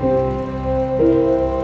Música